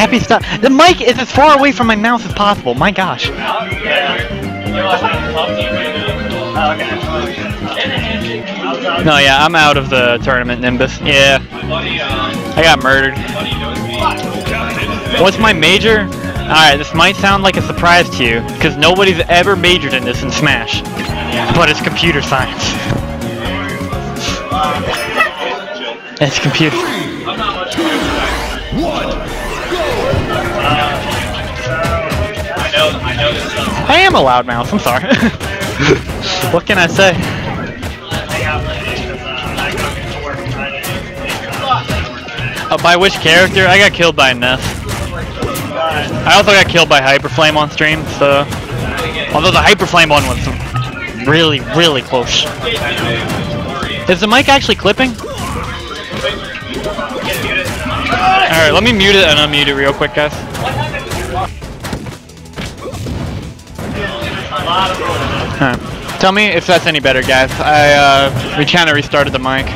Happy stuff. The mic is as far away from my mouth as possible. My gosh. No, yeah, I'm out of the tournament, Nimbus. Yeah. I got murdered. What's my major? Alright, this might sound like a surprise to you, because nobody's ever majored in this in Smash. But it's computer science. It's computer. I am a loudmouth, I'm sorry. what can I say? Uh, by which character? I got killed by Ness. I also got killed by Hyperflame on stream, so... Although the Hyperflame one was really, really close. Is the mic actually clipping? Alright, let me mute it and unmute it real quick, guys. Huh. Tell me if that's any better, guys. I, uh, we kinda restarted the mic.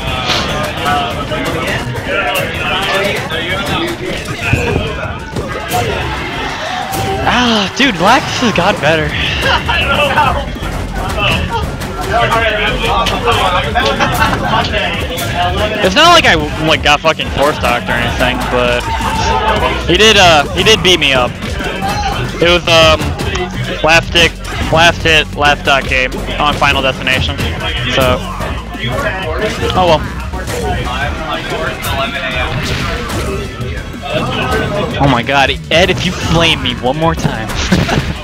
Ah, dude, Lactus has got better. It's not like I like got fucking four stocked or anything, but he did uh he did beat me up. It was um last stick, last hit, last dot game on Final Destination. So oh well. Oh my god, Ed, if you flame me one more time.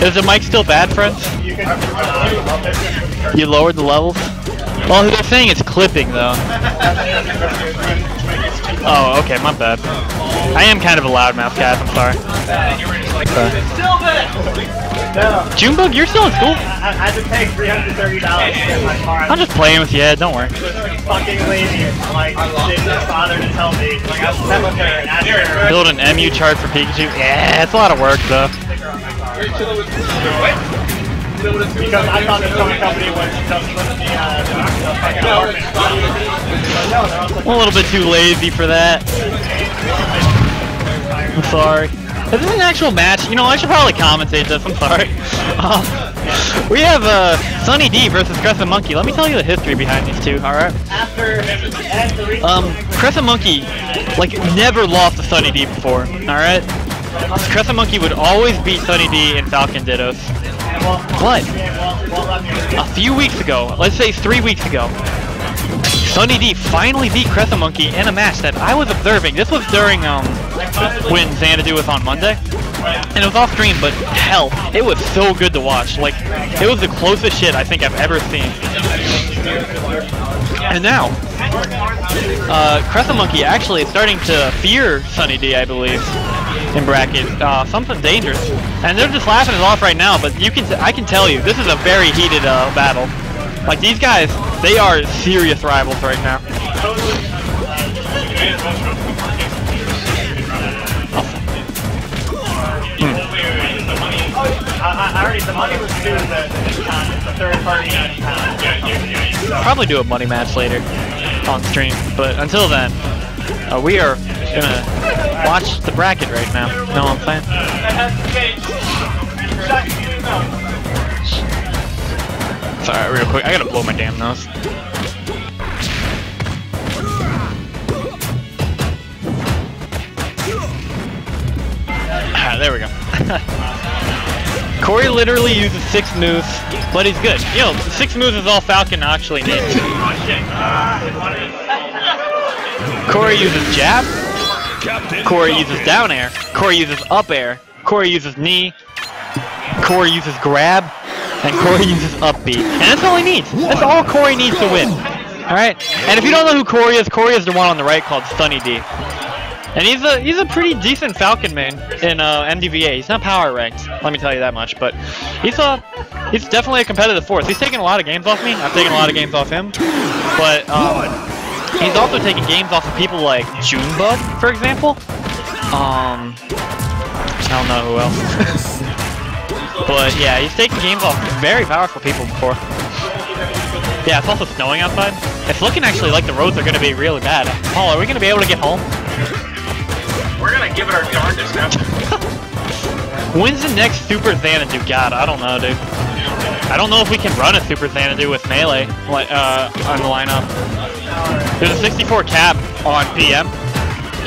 Is the mic still bad, friends? You lowered the levels? Well, they're saying it's clipping, though. Oh, okay, my bad. I am kind of a loudmouth, guys, I'm sorry. Junebug, you're still in school? I had to pay $330 to my car. I'm just playing with you, Ed, don't worry. fucking lady, like, didn't bother to tell me. Like, I met with and asked. Build an MU chart for Pikachu? Yeah, it's a lot of work, though. Because I thought the phone company was just with the, uh, the fucking apartment. But no, they're also I'm a little bit too lazy for that. I'm sorry. Is this an actual match? You know, I should probably commentate this, I'm sorry. Uh, we have uh, SonED versus Crescent Monkey. Let me tell you the history behind these two, alright? after Ed, the reason Um, Crescent Monkey, like, never lost to SonED before, alright? Crescent Monkey would always beat SonED in Falcon Dittos. But, a few weeks ago, let's say three weeks ago, SonED finally beat Crescent Monkey in a match that I was observing. This was during, um, when Xanadu was on Monday. And it was off stream, but hell, it was so good to watch. Like, it was the closest shit I think I've ever seen. And now, uh, Crescent Monkey actually is starting to fear SonED, I believe, in bracket. Uh, something dangerous. And they're just laughing it off right now, but you can, I can tell you, this is a very heated, uh, battle. Like, these guys, they are serious rivals right now. Probably do a money match later on stream, but until then, uh, we are gonna watch the bracket right now. No, I'm saying? Sorry, real quick, I gotta blow my damn nose. Ah, there we go. Corey literally uses six moves, but he's good. Know, six moves is all Falcon actually needs. Corey uses jab. Corey uses down air. Corey uses up air. Corey uses knee. Corey uses grab. And Corey uses up B. And that's all he needs. That's all Corey needs to win. Alright? And if you don't know who Corey is, Corey is the one on the right called SonED. And he's a he's a pretty decent Falcon main in uh, MDVA. He's not power ranked, let me tell you that much. But he's a he's definitely a competitive force. He's taken a lot of games off me. I've taken a lot of games off him. But um, he's also taking games off of people like Junebug, for example. Um, I don't know who else. But yeah, he's taking games off very powerful people before. Yeah, it's also snowing outside. It's looking actually like the roads are going to be really bad. Paul, are we going to be able to get home? We're gonna give it our darndest now. When's the next Super Xanadu? God, I don't know, dude. I don't know if we can run a Super Xanadu with Melee uh, on the lineup. There's a 64 cap on PM,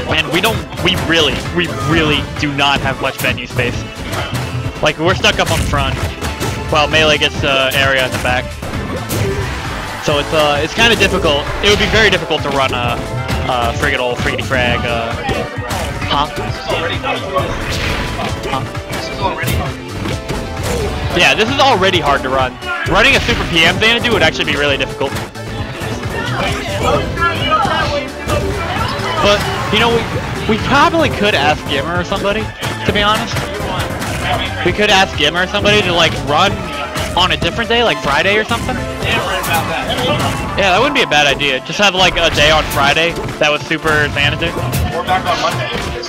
and we don't, we really, we really do not have much venue space. Like, we're stuck up on the front, while Melee gets uh, area at the back. So it's uh, it's kind of difficult. It would be very difficult to run a, a old friggity frag. Uh, huh? Yeah, this is already hard to run. Running a Super PM Xanadu would actually be really difficult. But, you know, we, we probably could ask Gimmer or somebody, to be honest. We could ask Gimmer or somebody to, like, run on a different day, like Friday or something. Yeah, that wouldn't be a bad idea. Just have, like, a day on Friday that was Super Xanadu. We're back on Monday.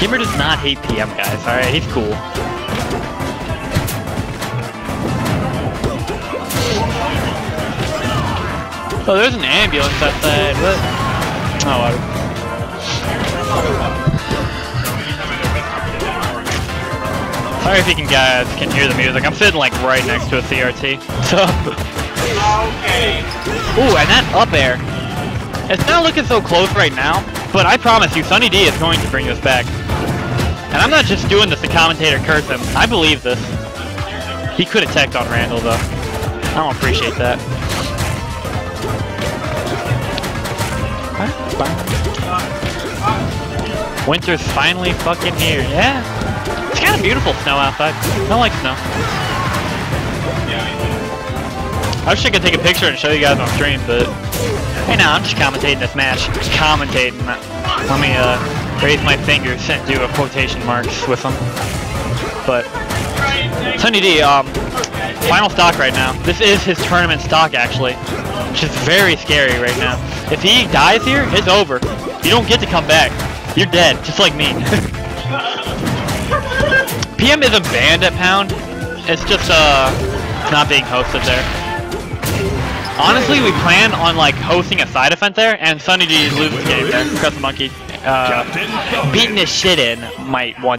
Gimmer does not hate PM, guys, alright? He's cool. Oh, there's an ambulance outside. What? Oh, I... Sorry if you can guys can hear the music. I'm sitting like right next to a CRT. So, Okay. ooh, and that up air. It's not looking so close right now, but I promise you, SonED is going to bring this back. And I'm not just doing this to commentator curse him. I believe this. He could have teched on Randall though. I don't appreciate that. Winter's finally fucking here. Yeah. It's kind of beautiful snow outside. I like snow. I wish I could take a picture and show you guys on stream, but hey, now I'm just commentating this match. Just commentating. Let me uh, raise my fingers and do a quotation marks with them. But SonED, um, final stock right now. This is his tournament stock actually, which is very scary right now. If he dies here, it's over. You don't get to come back. You're dead, just like me. PM isn't banned at Pound. It's just uh not being hosted there. Honestly, we plan on like hosting a side event there, and SonED loses the game there. Press the monkey. Uh, beating his shit in might one.